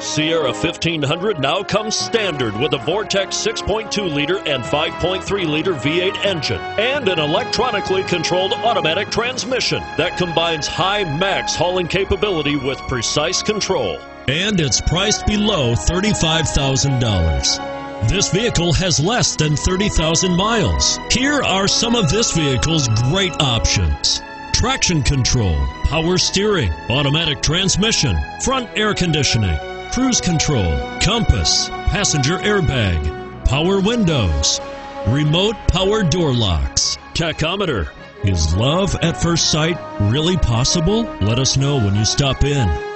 Sierra 1500 now comes standard with a Vortec 6.2 liter and 5.3 liter V8 engine and an electronically controlled automatic transmission that combines high max hauling capability with precise control and it's priced below $35,000. This vehicle has less than 30,000 miles. Here are some of this vehicle's great options. Traction control, power steering, automatic transmission, front air conditioning, cruise control, compass, passenger airbag, power windows, remote power door locks, tachometer. Is love at first sight really possible? Let us know when you stop in.